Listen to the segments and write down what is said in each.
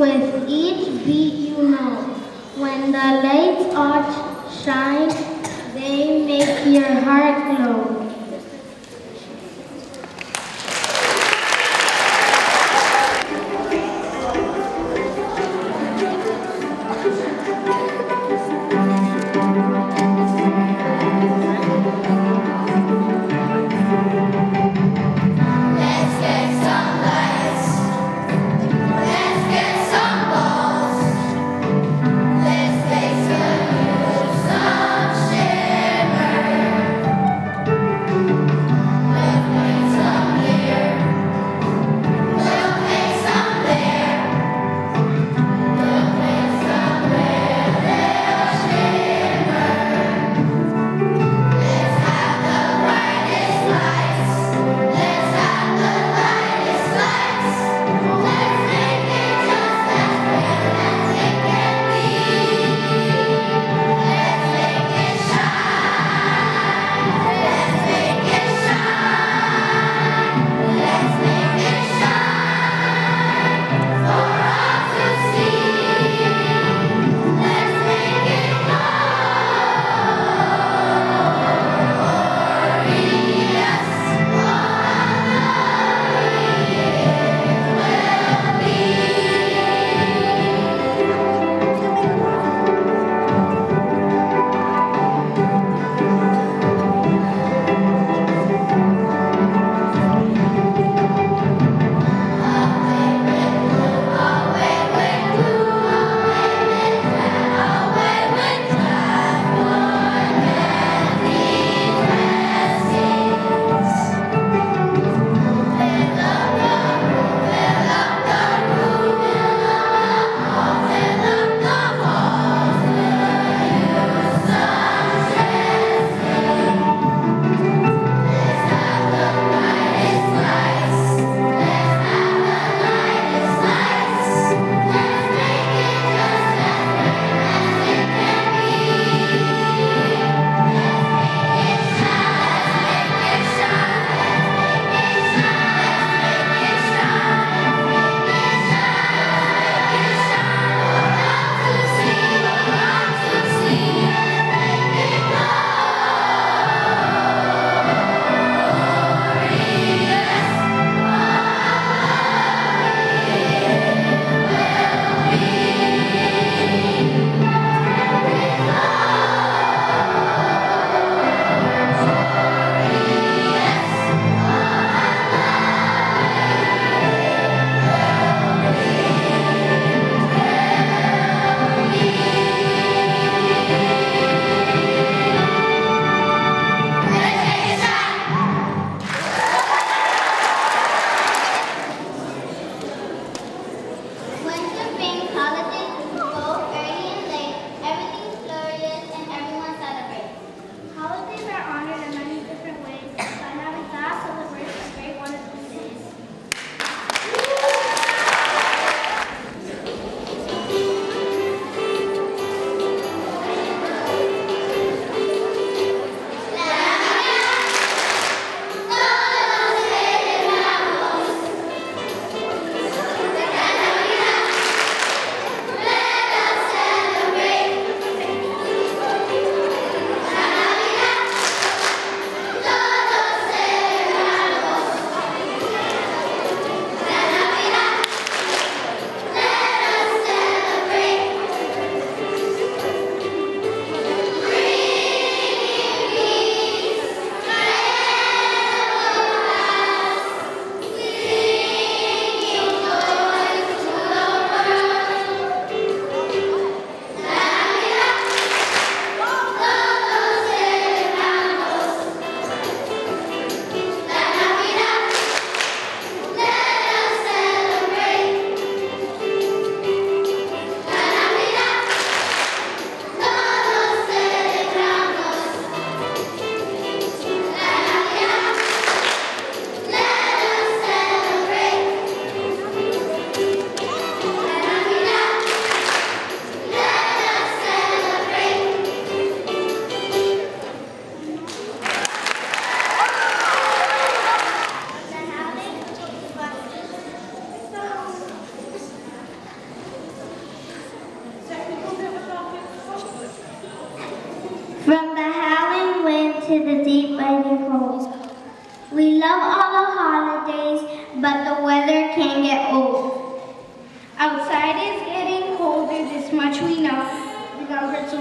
with each beat you know. When the lights are shine, they make your heart glow.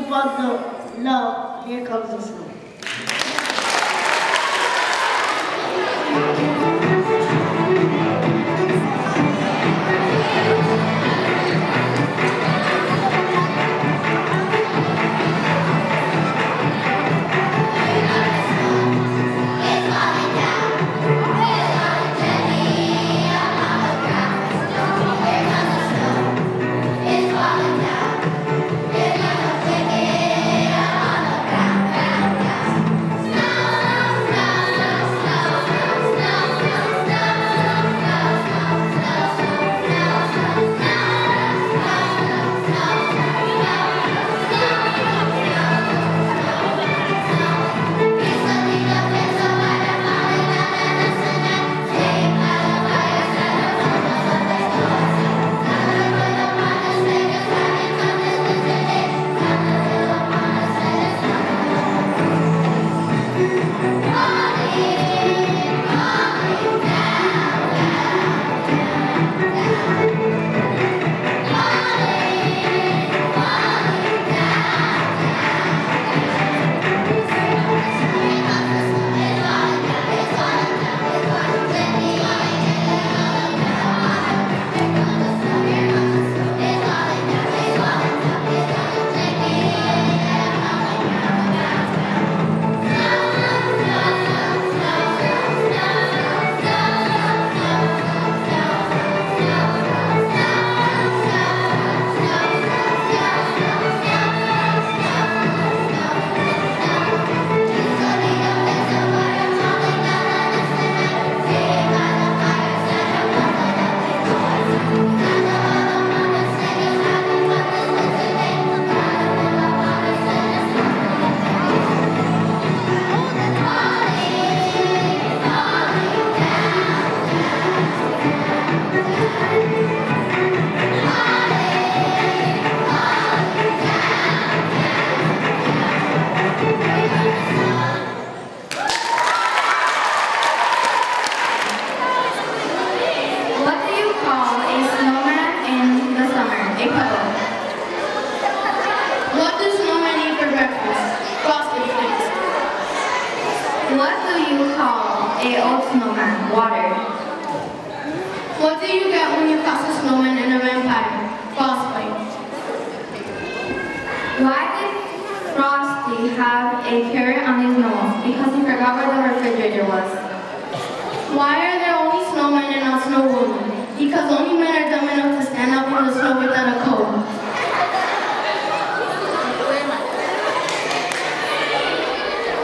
No, no. here comes the snow.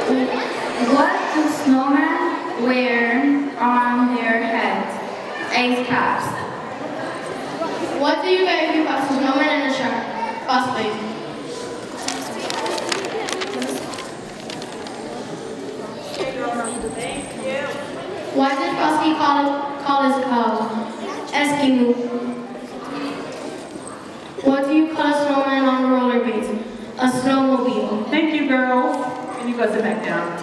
What do snowmen wear on their heads? Ice caps. What do you get if you pass a snowman and a shark? Pass. Why did Frosty call, call his cow um, Eskimo? closer back down.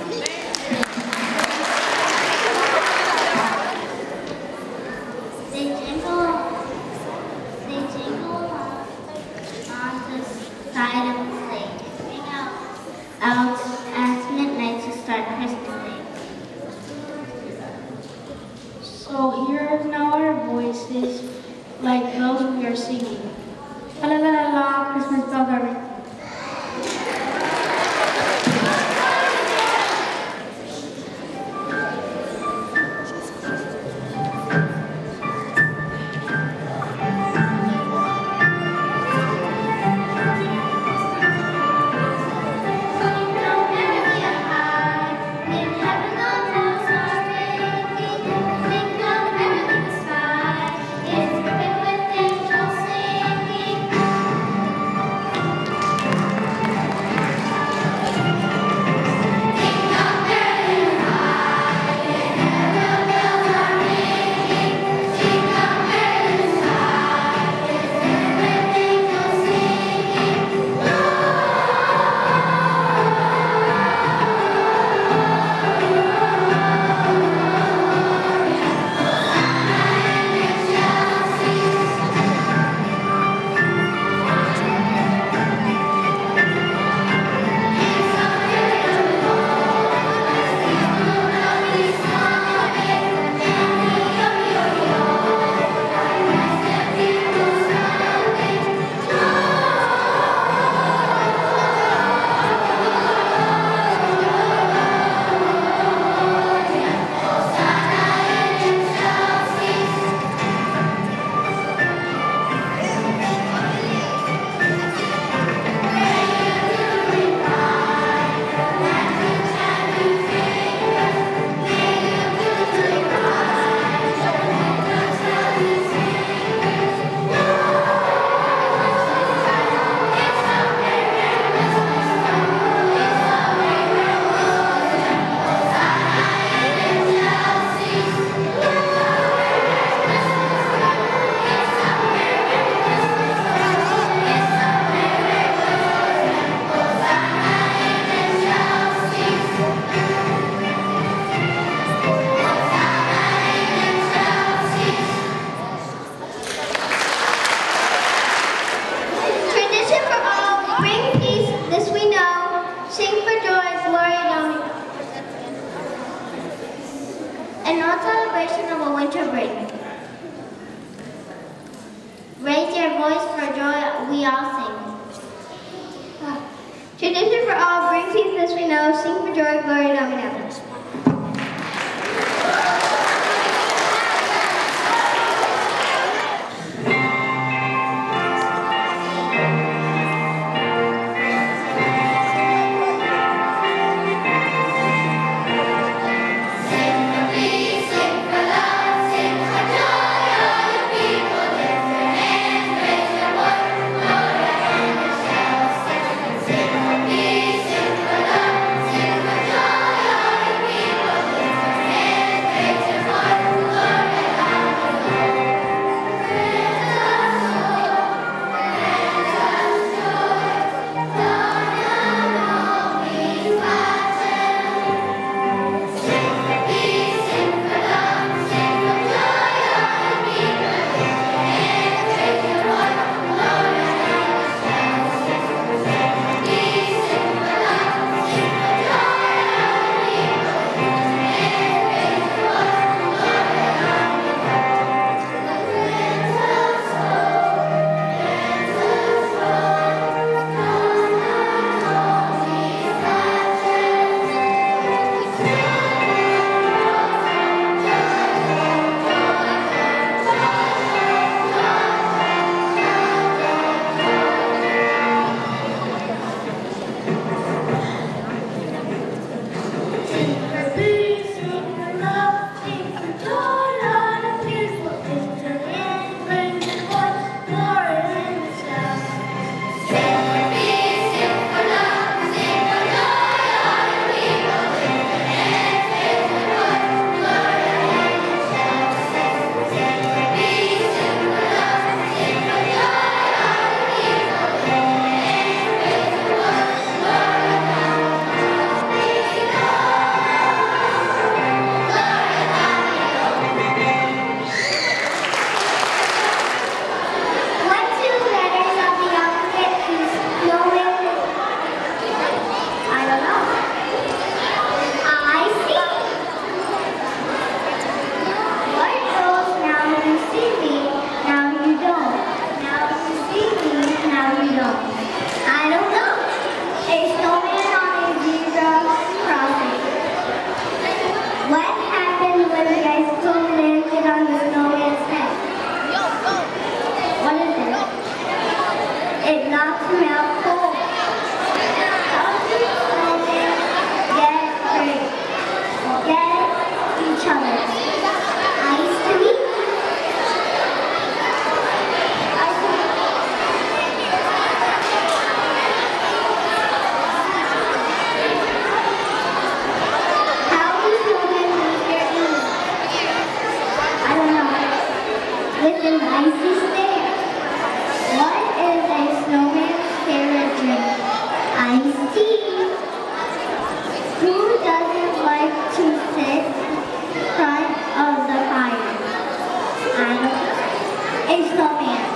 A snowman.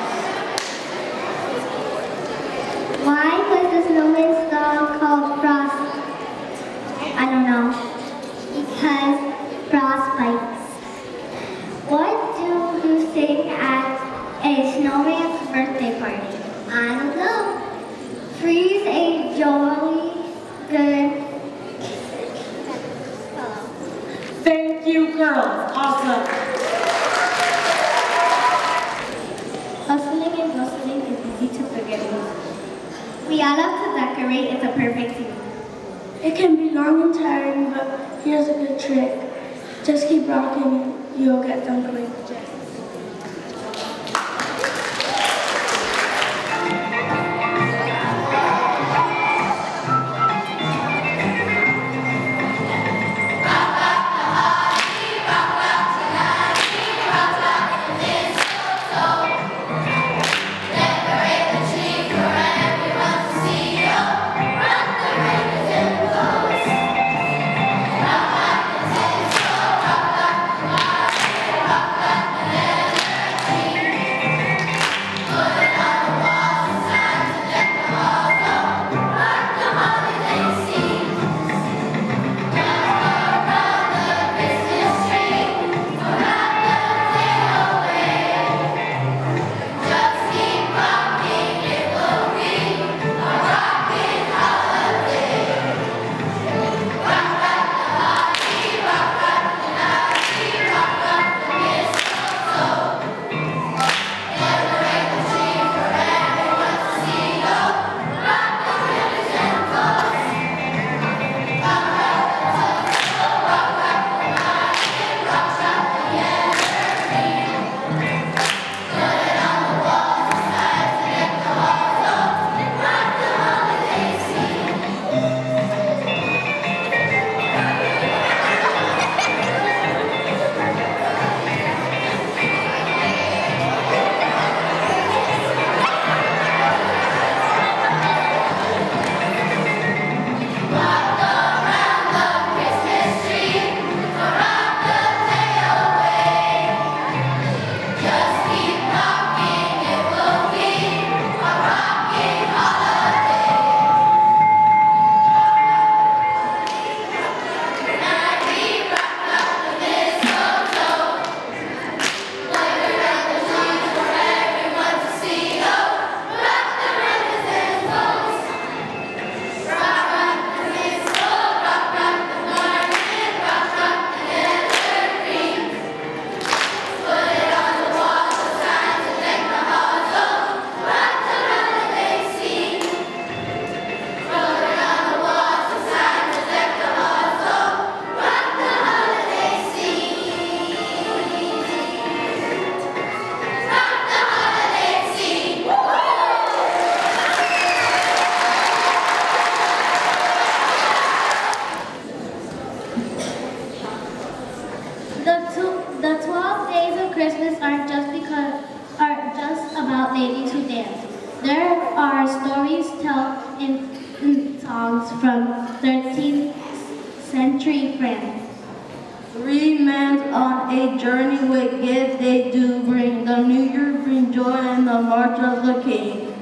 ok